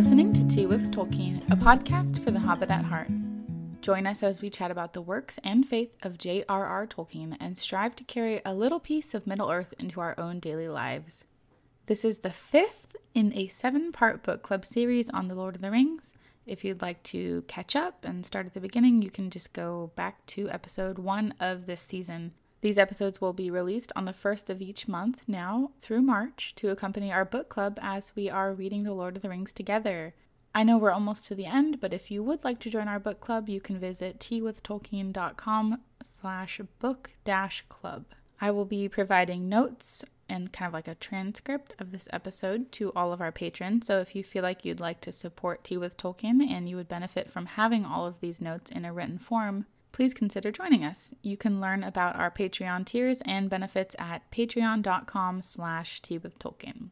listening to Tea with Tolkien, a podcast for the Hobbit at Heart. Join us as we chat about the works and faith of J.R.R. Tolkien and strive to carry a little piece of Middle Earth into our own daily lives. This is the fifth in a seven part book club series on The Lord of the Rings. If you'd like to catch up and start at the beginning, you can just go back to episode one of this season. These episodes will be released on the first of each month now through March to accompany our book club as we are reading The Lord of the Rings together. I know we're almost to the end, but if you would like to join our book club, you can visit teawithtolkien.com slash book dash club. I will be providing notes and kind of like a transcript of this episode to all of our patrons. So if you feel like you'd like to support Tea with Tolkien and you would benefit from having all of these notes in a written form, please consider joining us. You can learn about our Patreon tiers and benefits at patreon.com slash tea with Tolkien.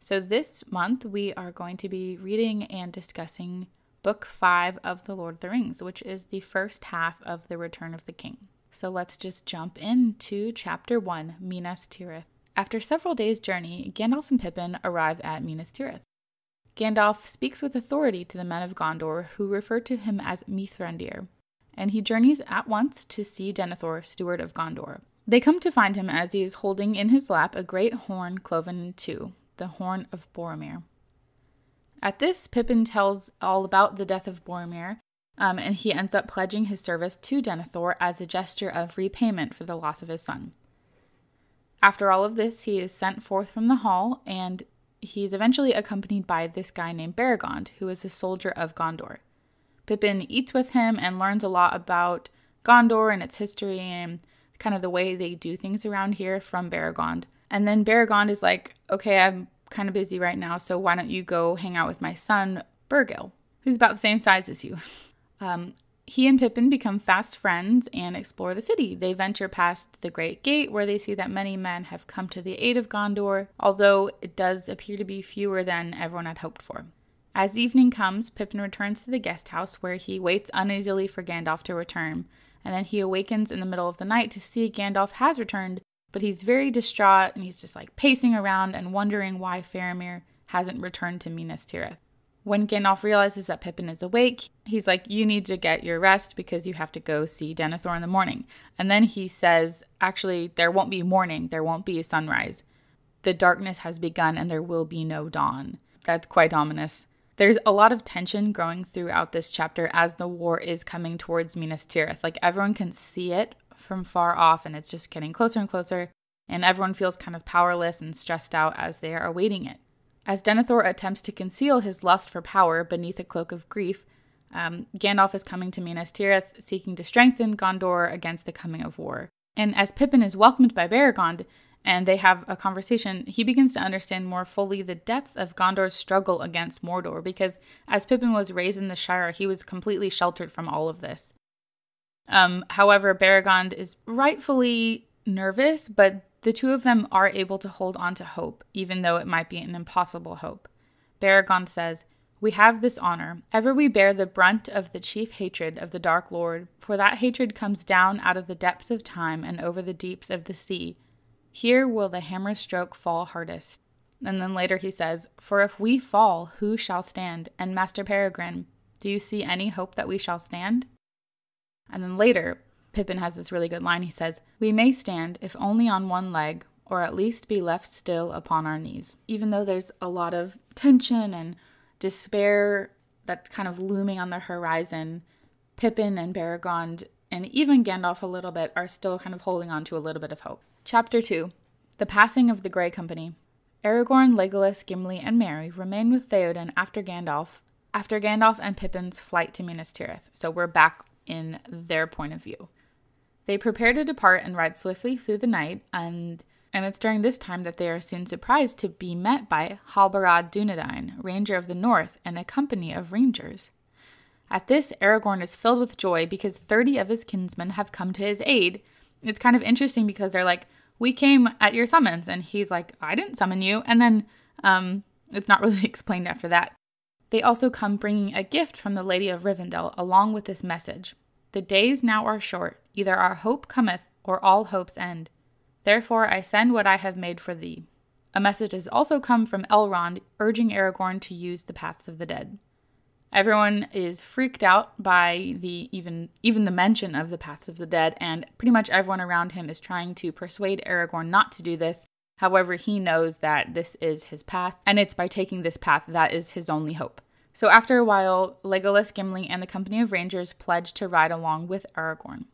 So this month we are going to be reading and discussing book five of The Lord of the Rings, which is the first half of The Return of the King. So let's just jump into chapter one, Minas Tirith. After several days' journey, Gandalf and Pippin arrive at Minas Tirith. Gandalf speaks with authority to the men of Gondor, who refer to him as Mithrandir, and he journeys at once to see Denethor, steward of Gondor. They come to find him as he is holding in his lap a great horn cloven in two, the horn of Boromir. At this, Pippin tells all about the death of Boromir, um, and he ends up pledging his service to Denethor as a gesture of repayment for the loss of his son. After all of this, he is sent forth from the hall, and he is eventually accompanied by this guy named Beregond, who is a soldier of Gondor. Pippin eats with him and learns a lot about Gondor and its history and kind of the way they do things around here from Beregond. And then Beregond is like, okay, I'm kind of busy right now, so why don't you go hang out with my son, Bergil, who's about the same size as you. Um, he and Pippin become fast friends and explore the city. They venture past the Great Gate, where they see that many men have come to the aid of Gondor, although it does appear to be fewer than everyone had hoped for. As evening comes, Pippin returns to the guest house where he waits uneasily for Gandalf to return, and then he awakens in the middle of the night to see Gandalf has returned, but he's very distraught and he's just like pacing around and wondering why Faramir hasn't returned to Minas Tirith. When Gandalf realizes that Pippin is awake, he's like, You need to get your rest because you have to go see Denethor in the morning. And then he says, Actually, there won't be morning, there won't be a sunrise. The darkness has begun and there will be no dawn. That's quite ominous. There's a lot of tension growing throughout this chapter as the war is coming towards Minas Tirith. Like everyone can see it from far off and it's just getting closer and closer, and everyone feels kind of powerless and stressed out as they are awaiting it. As Denethor attempts to conceal his lust for power beneath a cloak of grief, um, Gandalf is coming to Minas Tirith, seeking to strengthen Gondor against the coming of war. And as Pippin is welcomed by Beregond, and they have a conversation, he begins to understand more fully the depth of Gondor's struggle against Mordor because as Pippin was raised in the Shire, he was completely sheltered from all of this. Um, however, Beregond is rightfully nervous, but the two of them are able to hold on to hope, even though it might be an impossible hope. Beregond says, We have this honor. Ever we bear the brunt of the chief hatred of the Dark Lord, for that hatred comes down out of the depths of time and over the deeps of the sea here will the hammer stroke fall hardest. And then later he says, For if we fall, who shall stand? And Master Peregrine, do you see any hope that we shall stand? And then later, Pippin has this really good line. He says, We may stand, if only on one leg, or at least be left still upon our knees. Even though there's a lot of tension and despair that's kind of looming on the horizon, Pippin and Beregond and even Gandalf a little bit, are still kind of holding on to a little bit of hope. Chapter 2 The Passing of the Grey Company. Aragorn, Legolas, Gimli, and Merry remain with Theoden after Gandalf, after Gandalf and Pippin's flight to Minas Tirith. So we're back in their point of view. They prepare to depart and ride swiftly through the night, and and it's during this time that they are soon surprised to be met by Halbarad Dunedain, Ranger of the North, and a company of rangers. At this, Aragorn is filled with joy because 30 of his kinsmen have come to his aid. It's kind of interesting because they're like, we came at your summons. And he's like, I didn't summon you. And then um, it's not really explained after that. They also come bringing a gift from the Lady of Rivendell along with this message The days now are short, either our hope cometh or all hopes end. Therefore I send what I have made for thee A message has also come from Elrond urging Aragorn to use the paths of the dead. Everyone is freaked out by the even even the mention of the path of the dead, and pretty much everyone around him is trying to persuade Aragorn not to do this. However, he knows that this is his path, and it's by taking this path that is his only hope. So after a while, Legolas, Gimli, and the company of rangers pledge to ride along with Aragorn.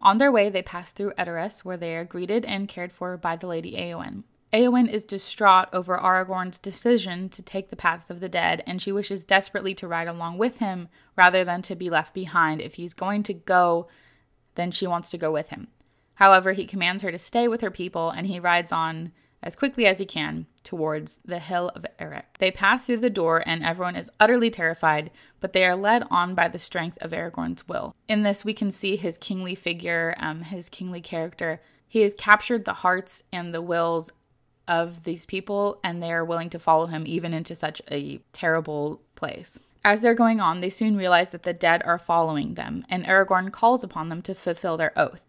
On their way, they pass through Edoras, where they are greeted and cared for by the Lady Eowyn. Eowyn is distraught over Aragorn's decision to take the paths of the dead, and she wishes desperately to ride along with him rather than to be left behind. If he's going to go, then she wants to go with him. However, he commands her to stay with her people, and he rides on as quickly as he can towards the hill of Erech. They pass through the door, and everyone is utterly terrified, but they are led on by the strength of Aragorn's will. In this, we can see his kingly figure, um, his kingly character. He has captured the hearts and the wills of these people, and they are willing to follow him even into such a terrible place. As they're going on, they soon realize that the dead are following them, and Aragorn calls upon them to fulfill their oath.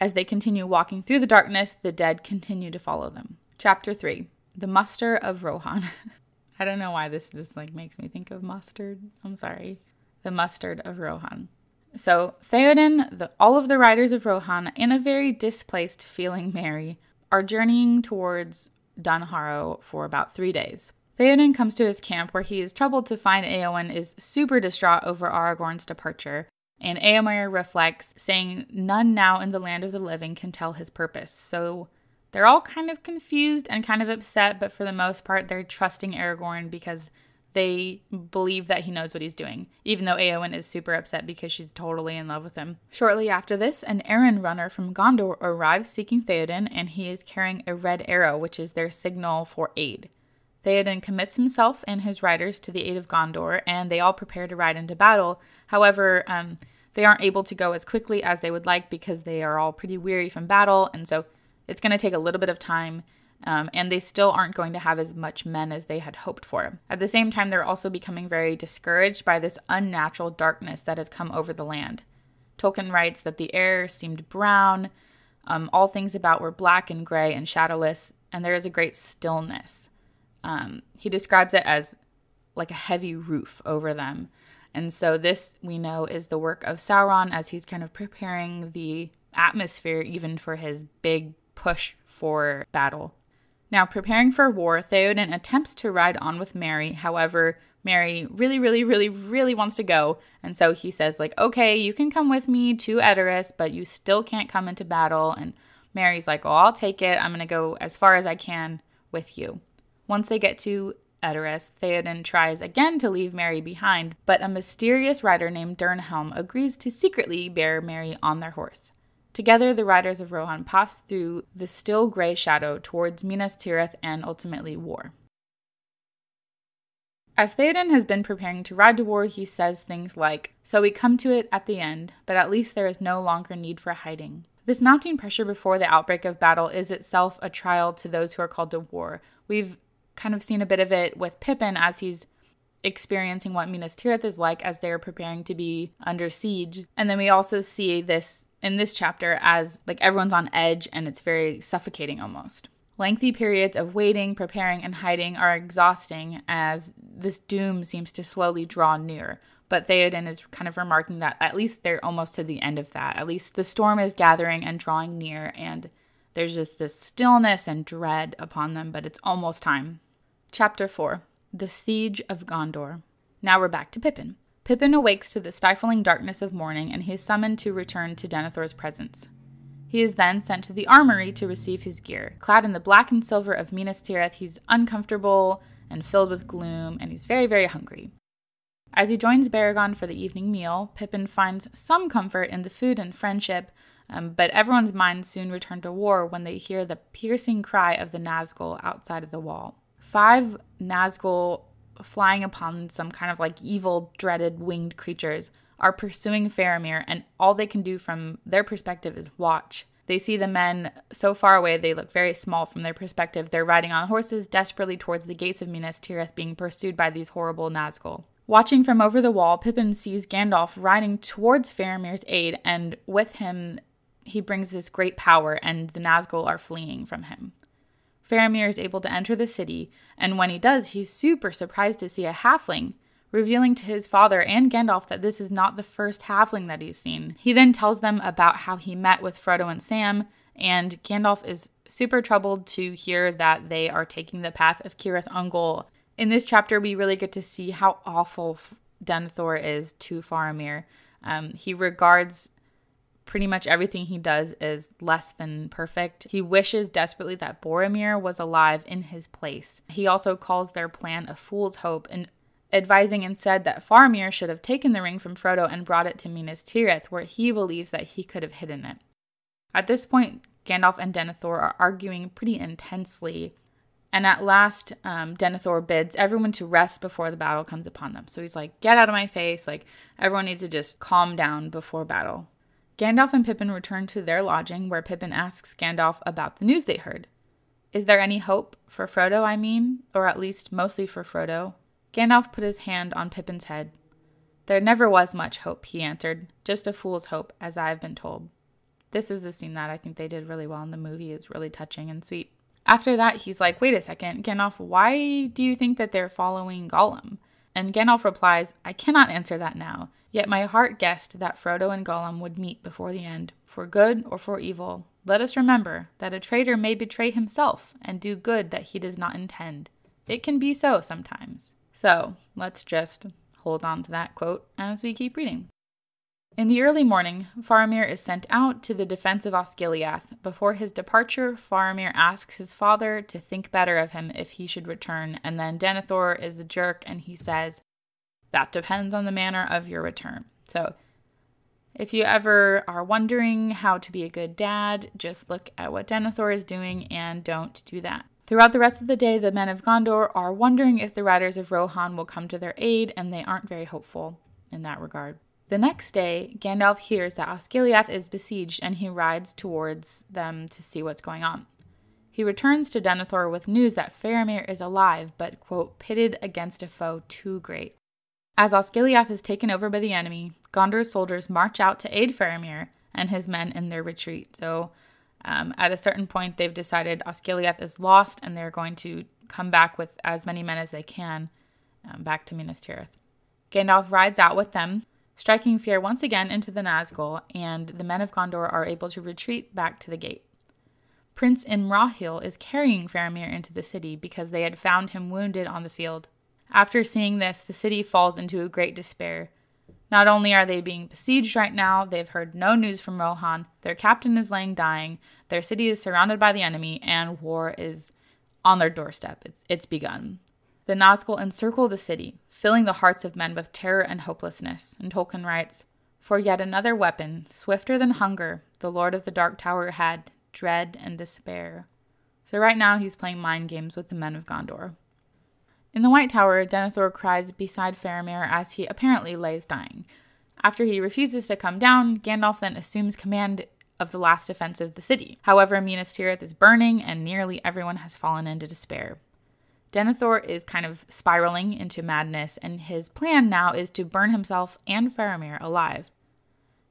As they continue walking through the darkness, the dead continue to follow them. Chapter 3 The Muster of Rohan. I don't know why this just like makes me think of mustard. I'm sorry. The Mustard of Rohan. So, Theoden, the, all of the riders of Rohan, in a very displaced feeling Merry, are journeying towards Dunharrow for about three days. Theoden comes to his camp where he is troubled to find Eowyn is super distraught over Aragorn's departure, and Eomer reflects, saying, None now in the land of the living can tell his purpose. So they're all kind of confused and kind of upset, but for the most part, they're trusting Aragorn because they believe that he knows what he's doing, even though Eowyn is super upset because she's totally in love with him. Shortly after this, an errand runner from Gondor arrives seeking Theoden, and he is carrying a red arrow, which is their signal for aid. Theoden commits himself and his riders to the aid of Gondor, and they all prepare to ride into battle. However, um, they aren't able to go as quickly as they would like because they are all pretty weary from battle, and so it's going to take a little bit of time um, and they still aren't going to have as much men as they had hoped for. At the same time, they're also becoming very discouraged by this unnatural darkness that has come over the land. Tolkien writes that the air seemed brown, um, all things about were black and gray and shadowless, and there is a great stillness. Um, he describes it as like a heavy roof over them. And so, this we know is the work of Sauron as he's kind of preparing the atmosphere even for his big push for battle. Now, preparing for war, Theoden attempts to ride on with Merry. However, Merry really, really, really, really wants to go. And so he says, like, okay, you can come with me to Edoras, but you still can't come into battle. And Merry's like, oh, I'll take it. I'm going to go as far as I can with you. Once they get to Edoras, Theoden tries again to leave Merry behind, but a mysterious rider named Dernhelm agrees to secretly bear Merry on their horse. Together, the riders of Rohan pass through the still gray shadow towards Minas Tirith and ultimately war. As Theoden has been preparing to ride to war, he says things like, So we come to it at the end, but at least there is no longer need for hiding. This mounting pressure before the outbreak of battle is itself a trial to those who are called to war. We've kind of seen a bit of it with Pippin as he's experiencing what Minas Tirith is like as they're preparing to be under siege. And then we also see this in this chapter as like everyone's on edge and it's very suffocating almost. Lengthy periods of waiting, preparing, and hiding are exhausting as this doom seems to slowly draw near. But Theoden is kind of remarking that at least they're almost to the end of that. At least the storm is gathering and drawing near, and there's just this stillness and dread upon them, but it's almost time. Chapter 4 The Siege of Gondor. Now we're back to Pippin. Pippin awakes to the stifling darkness of morning and he is summoned to return to Denethor's presence. He is then sent to the armory to receive his gear. Clad in the black and silver of Minas Tirith, he's uncomfortable and filled with gloom, and he's very, very hungry. As he joins Beregond for the evening meal, Pippin finds some comfort in the food and friendship, um, but everyone's minds soon return to war when they hear the piercing cry of the Nazgul outside of the wall. Five Nazgul flying upon some kind of like evil, dreaded winged creatures, are pursuing Faramir, and all they can do from their perspective is watch. They see the men so far away, they look very small from their perspective. They're riding on horses desperately towards the gates of Minas Tirith, being pursued by these horrible Nazgul. Watching from over the wall, Pippin sees Gandalf riding towards Faramir's aid, and with him, he brings this great power, and the Nazgul are fleeing from him. Faramir is able to enter the city, and when he does, he's super surprised to see a halfling, revealing to his father and Gandalf that this is not the first halfling that he's seen. He then tells them about how he met with Frodo and Sam, and Gandalf is super troubled to hear that they are taking the path of Cirith Ungol. In this chapter, we really get to see how awful Denethor is to Faramir. Um, he regards pretty much everything he does is less than perfect. He wishes desperately that Boromir was alive in his place. He also calls their plan a fool's hope and advising instead that Faramir should have taken the ring from Frodo and brought it to Minas Tirith, where he believes that he could have hidden it. At this point, Gandalf and Denethor are arguing pretty intensely. And at last, um, Denethor bids everyone to rest before the battle comes upon them. So he's like, Get out of my face. Like, everyone needs to just calm down before battle. Gandalf and Pippin return to their lodging, where Pippin asks Gandalf about the news they heard. Is there any hope for Frodo, I mean? Or at least mostly for Frodo? Gandalf put his hand on Pippin's head. There never was much hope, he answered. Just a fool's hope, as I have been told. This is the scene that I think they did really well in the movie. It's really touching and sweet. After that, he's like, wait a second, Gandalf, why do you think that they're following Gollum? And Gandalf replies, I cannot answer that now. Yet my heart guessed that Frodo and Gollum would meet before the end, for good or for evil. Let us remember that a traitor may betray himself and do good that he does not intend. It can be so sometimes. So let's just hold on to that quote as we keep reading. In the early morning, Faramir is sent out to the defense of Osgiliath. Before his departure, Faramir asks his father to think better of him if he should return, and then Denethor is a jerk and he says, That depends on the manner of your return. So, if you ever are wondering how to be a good dad, just look at what Denethor is doing and don't do that. Throughout the rest of the day, the men of Gondor are wondering if the riders of Rohan will come to their aid, and they aren't very hopeful in that regard. The next day, Gandalf hears that Osgiliath is besieged and he rides towards them to see what's going on. He returns to Denethor with news that Faramir is alive, but, quote, pitted against a foe too great. As Osgiliath is taken over by the enemy, Gondor's soldiers march out to aid Faramir and his men in their retreat. So, um, at a certain point, they've decided Osgiliath is lost and they're going to come back with as many men as they can um, back to Minas Tirith. Gandalf rides out with them striking fear once again into the Nazgul, and the men of Gondor are able to retreat back to the gate. Prince Imrahil is carrying Faramir into the city because they had found him wounded on the field. After seeing this, the city falls into a great despair. Not only are they being besieged right now, they've heard no news from Rohan, their captain is laying dying, their city is surrounded by the enemy, and war is on their doorstep. It's, it's begun. The Nazgul encircle the city, filling the hearts of men with terror and hopelessness. And Tolkien writes, For yet another weapon, swifter than hunger, the Lord of the Dark Tower had dread and despair. So right now he's playing mind games with the men of Gondor. In the White Tower, Denethor cries beside Faramir as he apparently lays dying. After he refuses to come down, Gandalf then assumes command of the last defense of the city. However, Minas Tirith is burning and nearly everyone has fallen into despair. Denethor is kind of spiraling into madness, and his plan now is to burn himself and Faramir alive.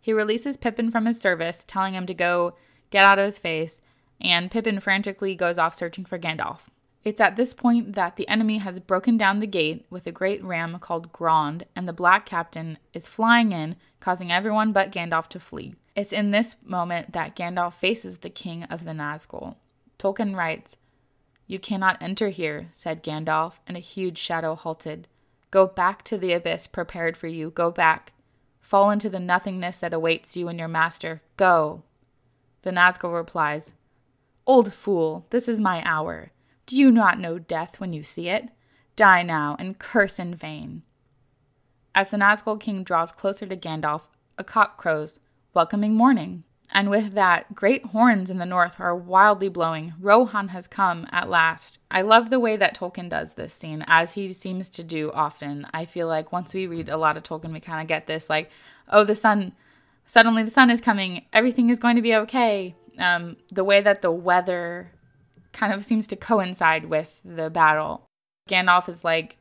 He releases Pippin from his service, telling him to go get out of his face, and Pippin frantically goes off searching for Gandalf. It's at this point that the enemy has broken down the gate with a great ram called Grond, and the Black Captain is flying in, causing everyone but Gandalf to flee. It's in this moment that Gandalf faces the king of the Nazgul. Tolkien writes, you cannot enter here, said Gandalf, and a huge shadow halted. Go back to the abyss prepared for you. Go back. Fall into the nothingness that awaits you and your master. Go. The Nazgul replies, Old fool, this is my hour. Do you not know death when you see it? Die now and curse in vain. As the Nazgul king draws closer to Gandalf, a cock crows, welcoming morning. And with that, great horns in the north are wildly blowing. Rohan has come at last. I love the way that Tolkien does this scene, as he seems to do often. I feel like once we read a lot of Tolkien, we kind of get this like, oh, the sun, suddenly the sun is coming, everything is going to be okay. Um, the way that the weather kind of seems to coincide with the battle. Gandalf is like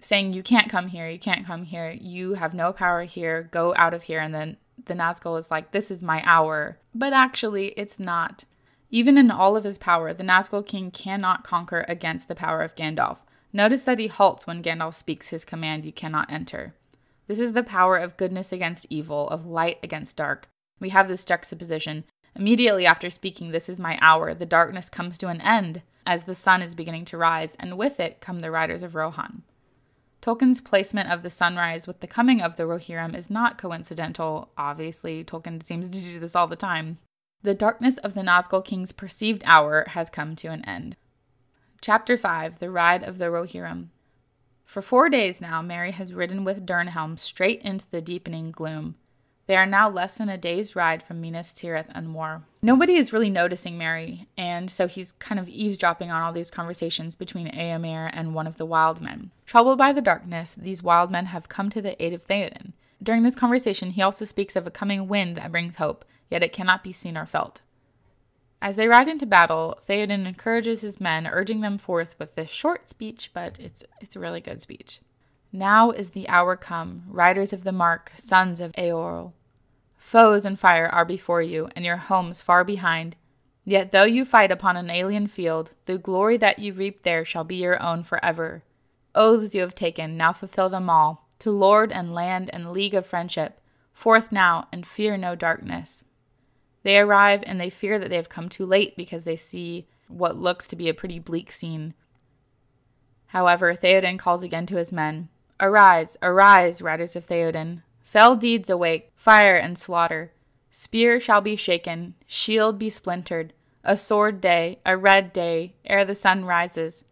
saying, You can't come here, you can't come here, you have no power here, go out of here. And then the Nazgul is like, this is my hour. But actually, it's not. Even in all of his power, the Nazgul King cannot conquer against the power of Gandalf. Notice that he halts when Gandalf speaks his command, You cannot enter. This is the power of goodness against evil, of light against dark. We have this juxtaposition. Immediately after speaking, This is my hour, the darkness comes to an end as the sun is beginning to rise, and with it come the riders of Rohan. Tolkien's placement of the sunrise with the coming of the Rohirrim is not coincidental. Obviously, Tolkien seems to do this all the time. The darkness of the Nazgul King's perceived hour has come to an end. Chapter 5 The Ride of the Rohirrim. For four days now, Merry has ridden with Dernhelm straight into the deepening gloom. They are now less than a day's ride from Minas Tirith and Mor. Nobody is really noticing Merry, and so he's kind of eavesdropping on all these conversations between Eomer and one of the wild men. Troubled by the darkness, these wild men have come to the aid of Theoden. During this conversation, he also speaks of a coming wind that brings hope, yet it cannot be seen or felt. As they ride into battle, Theoden encourages his men, urging them forth with this short speech, but it's it's a really good speech. Now is the hour come, riders of the mark, sons of Eorl. Foes and fire are before you, and your homes far behind. Yet though you fight upon an alien field, the glory that you reap there shall be your own forever. Oaths you have taken, now fulfill them all, to lord and land and league of friendship. Forth now, and fear no darkness. They arrive, and they fear that they have come too late because they see what looks to be a pretty bleak scene. However, Theoden calls again to his men Arise, arise, riders of Theoden. Fell deeds awake, fire and slaughter. Spear shall be shaken, shield be splintered, a sword day, a red day, ere the sun rises.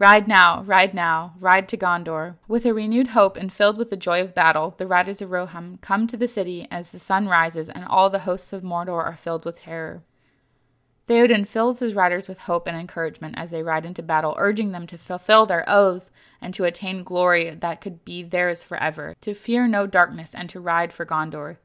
Ride now, ride now, ride to Gondor. With a renewed hope and filled with the joy of battle, the riders of Rohan come to the city as the sun rises and all the hosts of Mordor are filled with terror. Theoden fills his riders with hope and encouragement as they ride into battle, urging them to fulfill their oaths and to attain glory that could be theirs forever, to fear no darkness and to ride for Gondor.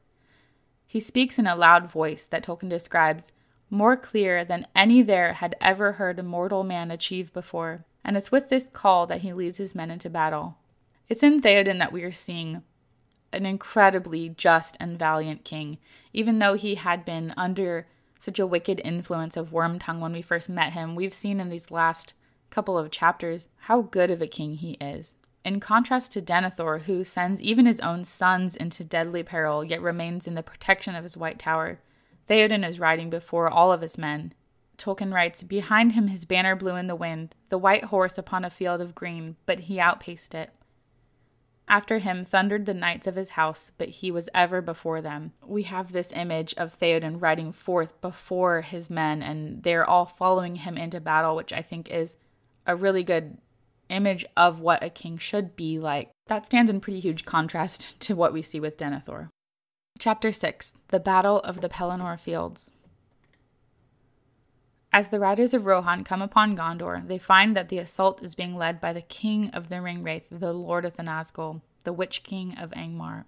He speaks in a loud voice that Tolkien describes more clear than any there had ever heard a mortal man achieve before, and it's with this call that he leads his men into battle. It's in Theoden that we are seeing an incredibly just and valiant king, even though he had been under such a wicked influence of Wormtongue when we first met him. We've seen in these last couple of chapters how good of a king he is. In contrast to Denethor, who sends even his own sons into deadly peril, yet remains in the protection of his White Tower, Theoden is riding before all of his men. Tolkien writes, Behind him his banner blew in the wind, the white horse upon a field of green, but he outpaced it. After him thundered the knights of his house, but he was ever before them. We have this image of Theoden riding forth before his men, and they're all following him into battle, which I think is a really good image of what a king should be like. That stands in pretty huge contrast to what we see with Denethor. Chapter 6 The Battle of the Pelennor Fields. As the riders of Rohan come upon Gondor, they find that the assault is being led by the king of the Ringwraith, the lord of the Nazgul, the Witch King of Angmar.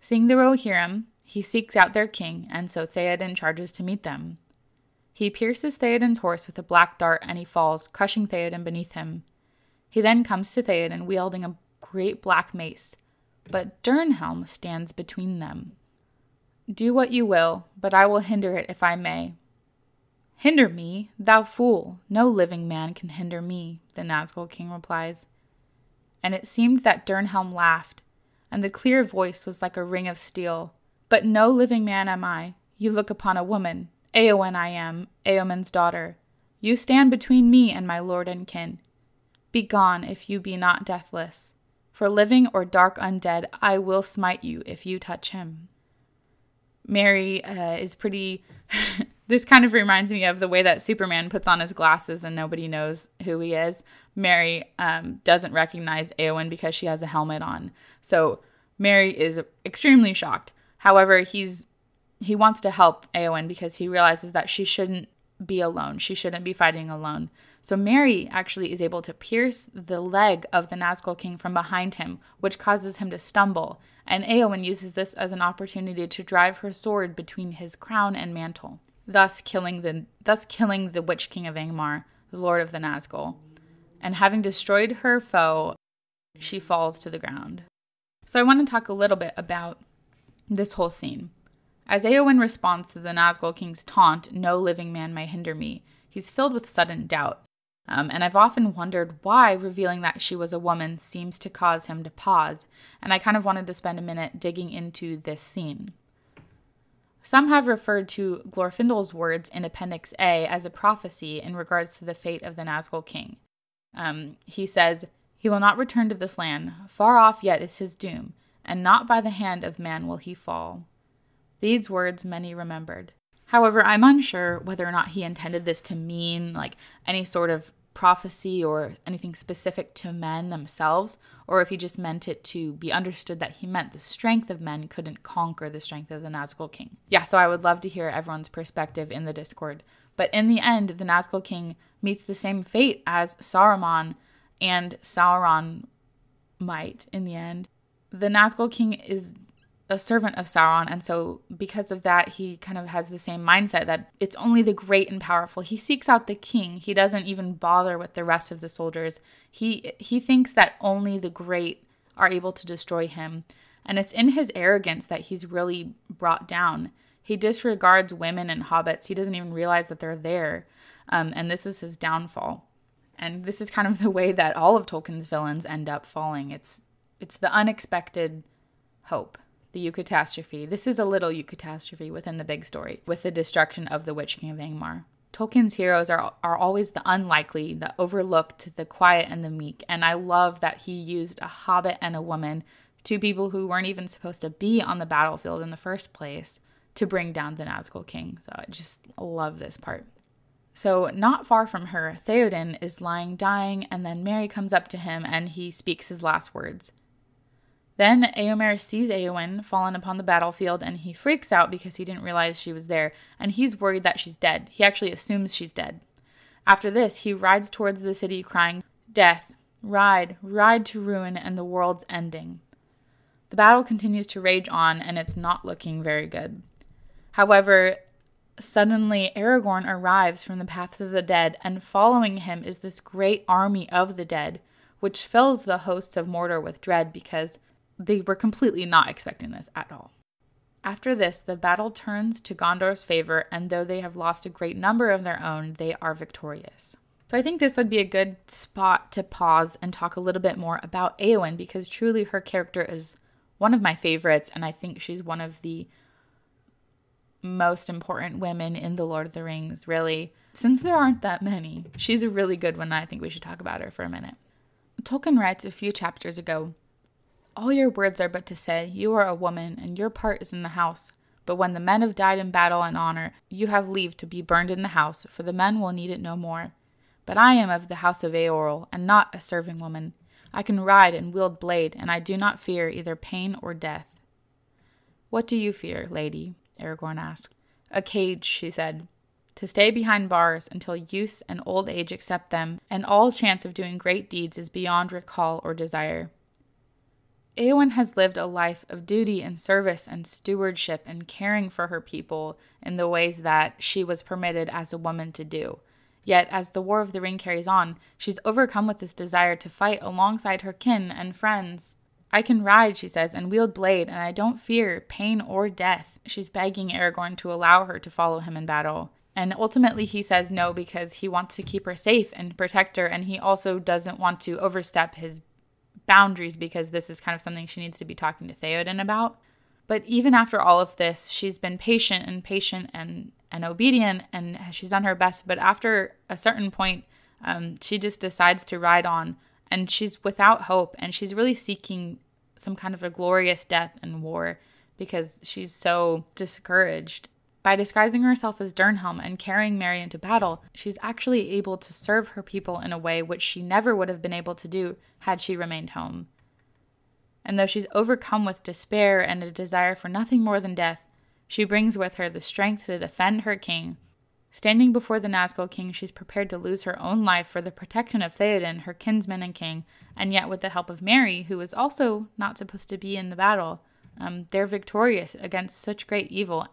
Seeing the Rohirrim, he seeks out their king, and so Theoden charges to meet them. He pierces Theoden's horse with a black dart, and he falls, crushing Theoden beneath him. He then comes to Theoden, wielding a great black mace, but Dernhelm stands between them. Do what you will, but I will hinder it if I may, Hinder me, thou fool! No living man can hinder me, the Nazgul king replies. And it seemed that Dernhelm laughed, and the clear voice was like a ring of steel. But no living man am I. You look upon a woman. Eowyn I am, Eomund's daughter. You stand between me and my lord and kin. Begone if you be not deathless. For living or dark undead, I will smite you if you touch him. Merry uh, is pretty This kind of reminds me of the way that Superman puts on his glasses and nobody knows who he is. Merry um, doesn't recognize Eowyn because she has a helmet on. So Merry is extremely shocked. However, he's he wants to help Eowyn because he realizes that she shouldn't be alone. She shouldn't be fighting alone. So Merry actually is able to pierce the leg of the Nazgul King from behind him, which causes him to stumble. And Eowyn uses this as an opportunity to drive her sword between his crown and mantle thus killing the thus killing the Witch King of Angmar, the Lord of the Nazgul. And having destroyed her foe, she falls to the ground. So I want to talk a little bit about this whole scene. As Eowyn responds to the Nazgul King's taunt, no living man may hinder me, he's filled with sudden doubt. Um, and I've often wondered why revealing that she was a woman seems to cause him to pause, and I kind of wanted to spend a minute digging into this scene. Some have referred to Glorfindel's words in Appendix A as a prophecy in regards to the fate of the Nazgul king. Um, he says, He will not return to this land, far off yet is his doom, and not by the hand of man will he fall. These words many remembered. However, I'm unsure whether or not he intended this to mean like any sort of prophecy or anything specific to men themselves, or if he just meant it to be understood that he meant the strength of men couldn't conquer the strength of the Nazgul King. Yeah, so I would love to hear everyone's perspective in the Discord. But in the end, the Nazgul King meets the same fate as Saruman and Sauron might in the end. The Nazgul King is a servant of Sauron, and so because of that, he kind of has the same mindset that it's only the great and powerful. He seeks out the king. He doesn't even bother with the rest of the soldiers. He he thinks that only the great are able to destroy him, and it's in his arrogance that he's really brought down. He disregards women and hobbits. He doesn't even realize that they're there, um, and this is his downfall. And this is kind of the way that all of Tolkien's villains end up falling. It's it's the unexpected hope the eucatastrophe. This is a little eucatastrophe within the big story, with the destruction of the Witch King of Angmar. Tolkien's heroes are, are always the unlikely, the overlooked, the quiet, and the meek. And I love that he used a hobbit and a woman, two people who weren't even supposed to be on the battlefield in the first place, to bring down the Nazgul King. So I just love this part. So, not far from her, Theoden is lying dying, and then Merry comes up to him and he speaks his last words. Then Eomer sees Eowyn fallen upon the battlefield and he freaks out because he didn't realize she was there and he's worried that she's dead. He actually assumes she's dead. After this, he rides towards the city crying, Death, ride, ride to ruin and the world's ending. The battle continues to rage on and it's not looking very good. However, suddenly Aragorn arrives from the paths of the dead and following him is this great army of the dead, which fills the hosts of Mordor with dread because they were completely not expecting this at all. After this, the battle turns to Gondor's favor, and though they have lost a great number of their own, they are victorious. So I think this would be a good spot to pause and talk a little bit more about Eowyn because truly her character is one of my favorites, and I think she's one of the most important women in The Lord of the Rings, really. Since there aren't that many, she's a really good one. I think we should talk about her for a minute. Tolkien writes a few chapters ago all your words are but to say, You are a woman, and your part is in the house. But when the men have died in battle and honor, you have leave to be burned in the house, for the men will need it no more. But I am of the house of Eorl, and not a serving woman. I can ride and wield blade, and I do not fear either pain or death. What do you fear, lady? Aragorn asked. A cage, she said, to stay behind bars until use and old age accept them, and all chance of doing great deeds is beyond recall or desire. Eowyn has lived a life of duty and service and stewardship and caring for her people in the ways that she was permitted as a woman to do. Yet, as the War of the Ring carries on, she's overcome with this desire to fight alongside her kin and friends. I can ride, she says, and wield blade, and I don't fear pain or death. She's begging Aragorn to allow her to follow him in battle. And ultimately, he says no because he wants to keep her safe and protect her, and he also doesn't want to overstep his boundaries because this is kind of something she needs to be talking to Theoden about. But even after all of this, she's been patient and patient and, and obedient and she's done her best. But after a certain point, um, she just decides to ride on and she's without hope and she's really seeking some kind of a glorious death in war because she's so discouraged. By disguising herself as Dernhelm and carrying Merry into battle, she's actually able to serve her people in a way which she never would have been able to do had she remained home. And though she's overcome with despair and a desire for nothing more than death, she brings with her the strength to defend her king. Standing before the Nazgul king, she's prepared to lose her own life for the protection of Theoden, her kinsman and king, and yet with the help of Merry, who is also not supposed to be in the battle, um, they're victorious against such great evil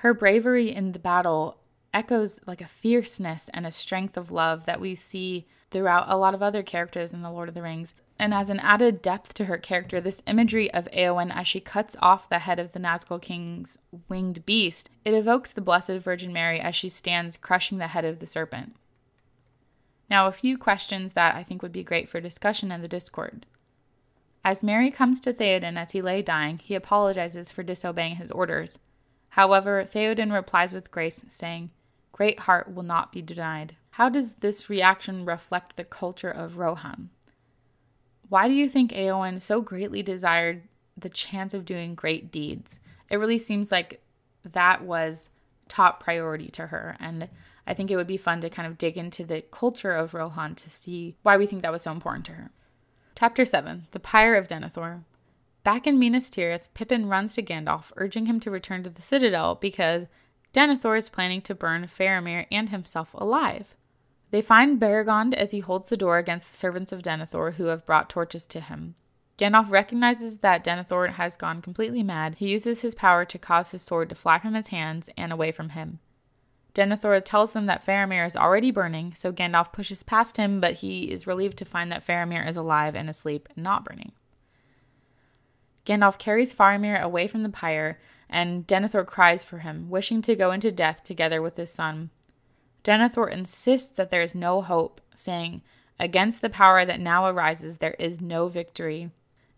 her bravery in the battle echoes like a fierceness and a strength of love that we see throughout a lot of other characters in The Lord of the Rings. And as an added depth to her character, this imagery of Eowyn as she cuts off the head of the Nazgul King's winged beast, it evokes the Blessed Virgin Mary as she stands crushing the head of the serpent. Now, a few questions that I think would be great for discussion in the Discord. As Merry comes to Theoden as he lay dying, he apologizes for disobeying his orders. However, Theoden replies with grace, saying, Great heart will not be denied. How does this reaction reflect the culture of Rohan? Why do you think Eowyn so greatly desired the chance of doing great deeds? It really seems like that was top priority to her. And I think it would be fun to kind of dig into the culture of Rohan to see why we think that was so important to her. Chapter 7 The Pyre of Denethor. Back in Minas Tirith, Pippin runs to Gandalf, urging him to return to the Citadel because Denethor is planning to burn Faramir and himself alive. They find Beregond as he holds the door against the servants of Denethor who have brought torches to him. Gandalf recognizes that Denethor has gone completely mad. He uses his power to cause his sword to fly from his hands and away from him. Denethor tells them that Faramir is already burning, so Gandalf pushes past him, but he is relieved to find that Faramir is alive and asleep not burning. Gandalf carries Faramir away from the pyre, and Denethor cries for him, wishing to go into death together with his son. Denethor insists that there is no hope, saying, Against the power that now arises, there is no victory.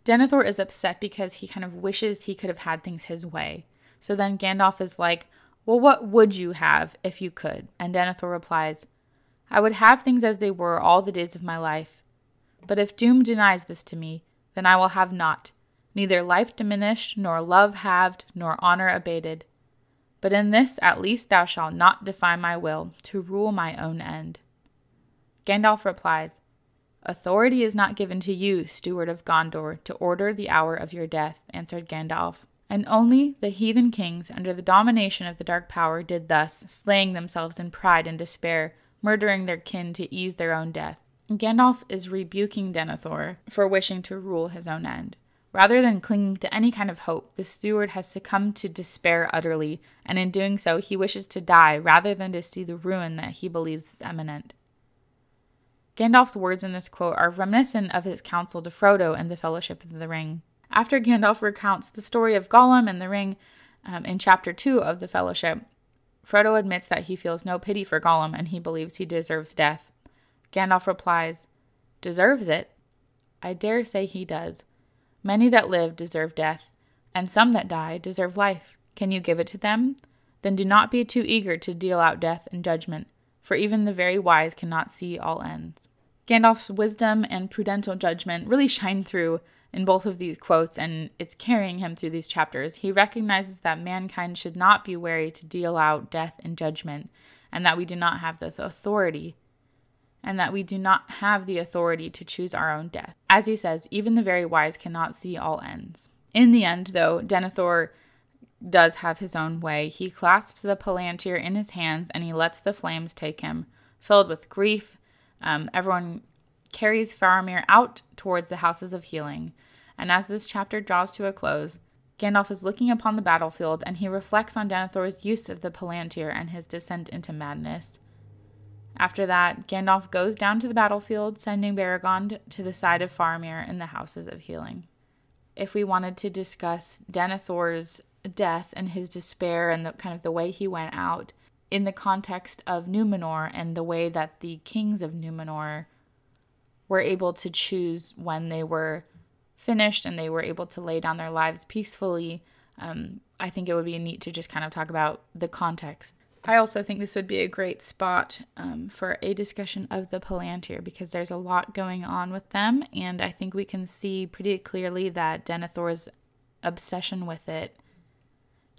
Denethor is upset because he kind of wishes he could have had things his way. So then Gandalf is like, well, what would you have if you could? And Denethor replies, I would have things as they were all the days of my life. But if doom denies this to me, then I will have naught, neither life diminished, nor love halved, nor honor abated. But in this at least thou shalt not defy my will, to rule my own end. Gandalf replies, Authority is not given to you, steward of Gondor, to order the hour of your death, answered Gandalf. And only the heathen kings, under the domination of the dark power, did thus, slaying themselves in pride and despair, murdering their kin to ease their own death. Gandalf is rebuking Denethor for wishing to rule his own end. Rather than clinging to any kind of hope, the steward has succumbed to despair utterly, and in doing so, he wishes to die rather than to see the ruin that he believes is imminent. Gandalf's words in this quote are reminiscent of his counsel to Frodo in the Fellowship of the Ring. After Gandalf recounts the story of Gollum and the ring um, in chapter 2 of the Fellowship, Frodo admits that he feels no pity for Gollum and he believes he deserves death. Gandalf replies, Deserves it? I dare say he does. Many that live deserve death, and some that die deserve life. Can you give it to them? Then do not be too eager to deal out death and judgment, for even the very wise cannot see all ends. Gandalf's wisdom and prudential judgment really shine through in both of these quotes, and it's carrying him through these chapters. He recognizes that mankind should not be wary to deal out death and judgment, and that we do not have the authority, and that we do not have the authority to choose our own death. As he says, even the very wise cannot see all ends. In the end, though, Denethor does have his own way. He clasps the palantir in his hands and he lets the flames take him. Filled with grief, um, everyone carries Faramir out towards the houses of healing. And as this chapter draws to a close, Gandalf is looking upon the battlefield and he reflects on Denethor's use of the Palantir and his descent into madness. After that, Gandalf goes down to the battlefield, sending Beregond to the side of Faramir in the Houses of Healing. If we wanted to discuss Denethor's death and his despair and the kind of the way he went out in the context of Numenor and the way that the kings of Numenor were able to choose when they were finished and they were able to lay down their lives peacefully. Um, I think it would be neat to just kind of talk about the context. I also think this would be a great spot um, for a discussion of the Palantir because there's a lot going on with them, and I think we can see pretty clearly that Denethor's obsession with it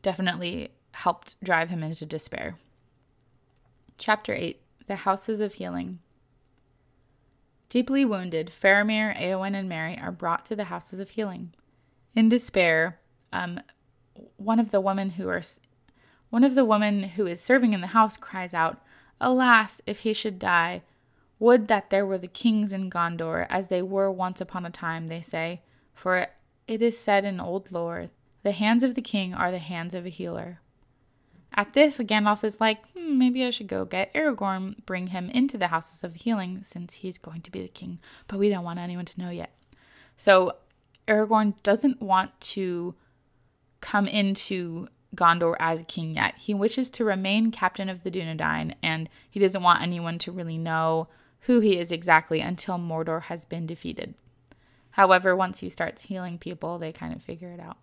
definitely helped drive him into despair. Chapter 8 The Houses of Healing. Deeply wounded, Faramir, Eowyn, and Merry are brought to the houses of healing. In despair, um, one of the women who are one of the women who is serving in the house cries out, "Alas, if he should die! Would that there were the kings in Gondor, as they were once upon a time," they say, for it is said in old lore, "The hands of the king are the hands of a healer." At this, Gandalf is like, hmm, maybe I should go get Aragorn, bring him into the Houses of Healing since he's going to be the king, but we don't want anyone to know yet. So Aragorn doesn't want to come into Gondor as king yet. He wishes to remain captain of the Dunedain, and he doesn't want anyone to really know who he is exactly until Mordor has been defeated. However, once he starts healing people, they kind of figure it out.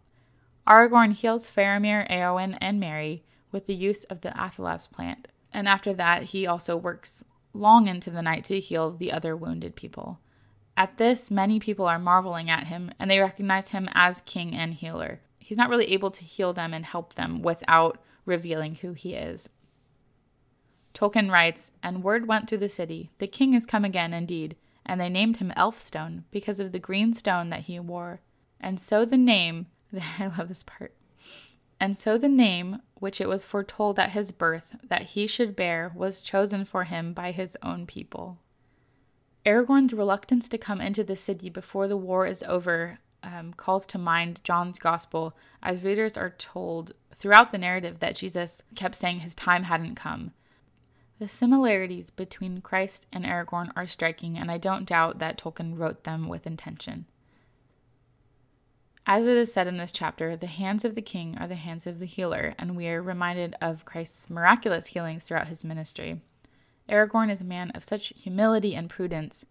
Aragorn heals Faramir, Eowyn, and Merry with the use of the Athelas plant, and after that, he also works long into the night to heal the other wounded people. At this, many people are marveling at him, and they recognize him as king and healer. He's not really able to heal them and help them without revealing who he is. Tolkien writes, And word went through the city, the king is come again indeed, and they named him Elfstone because of the green stone that he wore. And so the name, I love this part, and so the name which it was foretold at his birth that he should bear was chosen for him by his own people. Aragorn's reluctance to come into the city before the war is over um, calls to mind John's gospel, as readers are told throughout the narrative that Jesus kept saying his time hadn't come. The similarities between Christ and Aragorn are striking, and I don't doubt that Tolkien wrote them with intention. As it is said in this chapter, the hands of the king are the hands of the healer, and we are reminded of Christ's miraculous healings throughout his ministry. Aragorn is a man of such humility and prudence.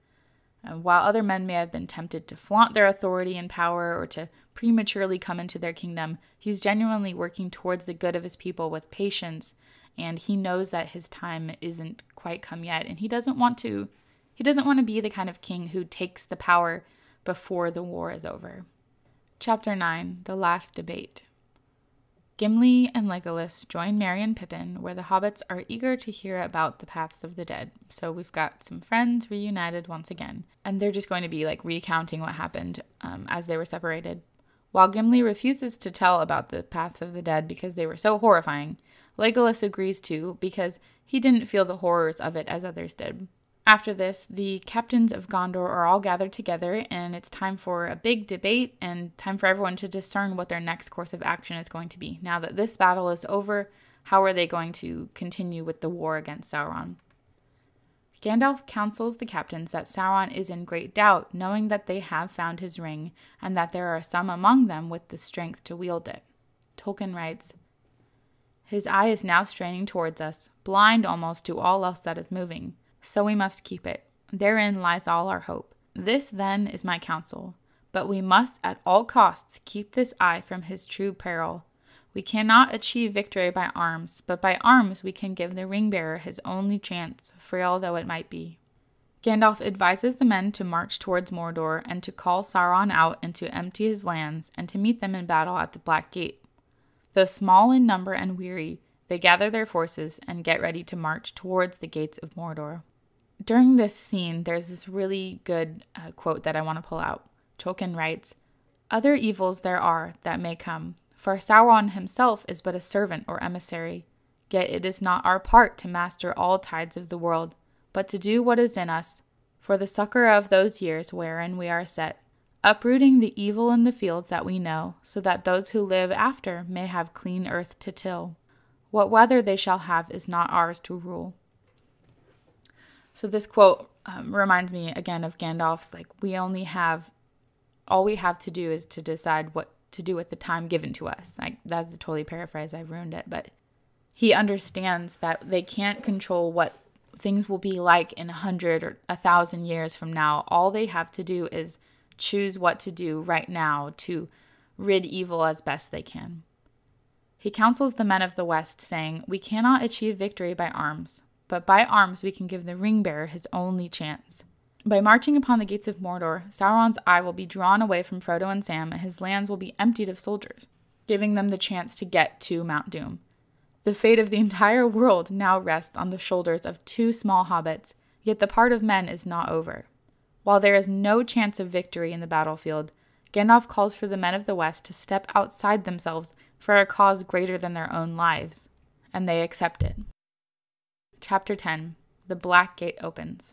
And while other men may have been tempted to flaunt their authority and power or to prematurely come into their kingdom, he's genuinely working towards the good of his people with patience, and he knows that his time isn't quite come yet, and he doesn't want to he doesn't want to be the kind of king who takes the power before the war is over. Chapter 9 The Last Debate Gimli and Legolas join Merry and Pippin, where the hobbits are eager to hear about the paths of the dead. So we've got some friends reunited once again, and they're just going to be like recounting what happened um, as they were separated. While Gimli refuses to tell about the paths of the dead because they were so horrifying, Legolas agrees to because he didn't feel the horrors of it as others did. After this, the captains of Gondor are all gathered together, and it's time for a big debate and time for everyone to discern what their next course of action is going to be. Now that this battle is over, how are they going to continue with the war against Sauron? Gandalf counsels the captains that Sauron is in great doubt, knowing that they have found his ring and that there are some among them with the strength to wield it. Tolkien writes His eye is now straining towards us, blind almost to all else that is moving so we must keep it. Therein lies all our hope. This, then, is my counsel. But we must at all costs keep this eye from his true peril. We cannot achieve victory by arms, but by arms we can give the ring bearer his only chance, frail though it might be. Gandalf advises the men to march towards Mordor and to call Sauron out and to empty his lands and to meet them in battle at the Black Gate. Though small in number and weary, they gather their forces and get ready to march towards the gates of Mordor during this scene, there's this really good uh, quote that I want to pull out. Tolkien writes, Other evils there are that may come, for Sauron himself is but a servant or emissary. Yet it is not our part to master all tides of the world, but to do what is in us, for the succor of those years wherein we are set, uprooting the evil in the fields that we know, so that those who live after may have clean earth to till. What weather they shall have is not ours to rule. So this quote um, reminds me again of Gandalf's like, we only have, all we have to do is to decide what to do with the time given to us. Like, that's a totally paraphrase, I've ruined it, but he understands that they can't control what things will be like in a hundred or a thousand years from now. All they have to do is choose what to do right now to rid evil as best they can. He counsels the men of the West, saying, We cannot achieve victory by arms, but by arms we can give the ring bearer his only chance. By marching upon the gates of Mordor, Sauron's eye will be drawn away from Frodo and Sam, and his lands will be emptied of soldiers, giving them the chance to get to Mount Doom. The fate of the entire world now rests on the shoulders of two small hobbits, yet the part of men is not over. While there is no chance of victory in the battlefield, Gandalf calls for the men of the West to step outside themselves for a cause greater than their own lives, and they accept it. Chapter 10 The Black Gate Opens.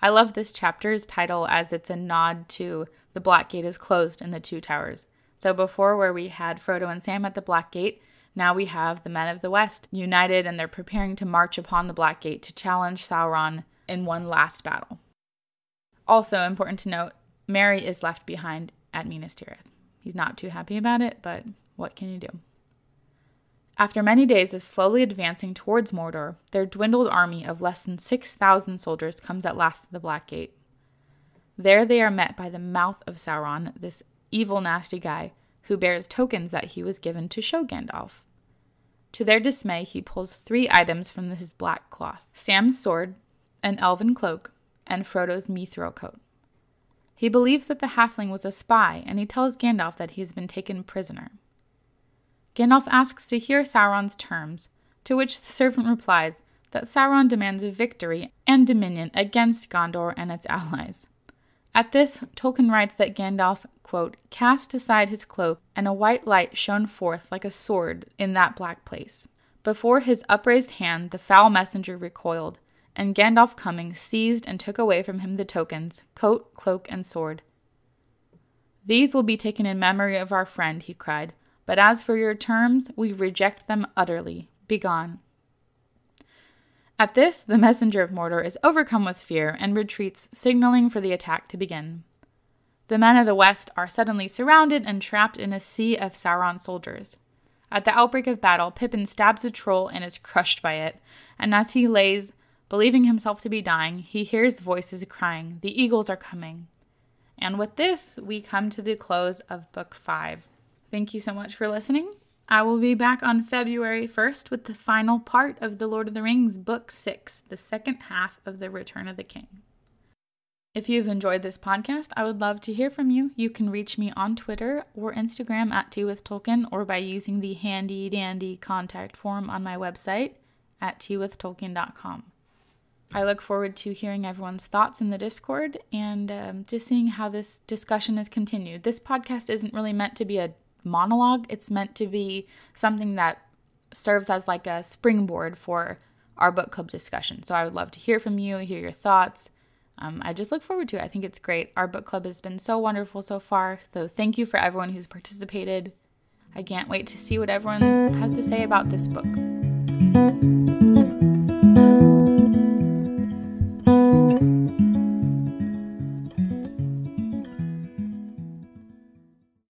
I love this chapter's title as it's a nod to the Black Gate is closed in the Two Towers. So before, where we had Frodo and Sam at the Black Gate, now we have the men of the West united and they're preparing to march upon the Black Gate to challenge Sauron in one last battle. Also, important to note, Merry is left behind at Minas Tirith. He's not too happy about it, but what can you do? After many days of slowly advancing towards Mordor, their dwindled army of less than 6,000 soldiers comes at last to the Black Gate. There they are met by the mouth of Sauron, this evil, nasty guy, who bears tokens that he was given to show Gandalf. To their dismay, he pulls three items from his black cloth Sam's sword, an elven cloak, and Frodo's mithril coat. He believes that the halfling was a spy, and he tells Gandalf that he has been taken prisoner. Gandalf asks to hear Sauron's terms, to which the servant replies that Sauron demands a victory and dominion against Gondor and its allies. At this, Tolkien writes that Gandalf, quote, cast aside his cloak, and a white light shone forth like a sword in that black place. Before his upraised hand, the foul messenger recoiled, and Gandalf coming seized and took away from him the tokens coat, cloak, and sword. These will be taken in memory of our friend, he cried. But as for your terms, we reject them utterly. Begone. At this, the messenger of Mordor is overcome with fear and retreats, signaling for the attack to begin. The men of the west are suddenly surrounded and trapped in a sea of Sauron soldiers. At the outbreak of battle, Pippin stabs a troll and is crushed by it, and as he lays Believing himself to be dying, he hears voices crying, The eagles are coming. And with this, we come to the close of Book 5. Thank you so much for listening. I will be back on February 1st with the final part of The Lord of the Rings, Book 6, the second half of The Return of the King. If you've enjoyed this podcast, I would love to hear from you. You can reach me on Twitter or Instagram at Tea with Tolkien or by using the handy dandy contact form on my website at teawithtolkien.com. I look forward to hearing everyone's thoughts in the Discord and um, just seeing how this discussion is continued. This podcast isn't really meant to be a monologue, it's meant to be something that serves as like a springboard for our book club discussion. So I would love to hear from you, hear your thoughts. Um, I just look forward to it. I think it's great. Our book club has been so wonderful so far. So thank you for everyone who's participated. I can't wait to see what everyone has to say about this book.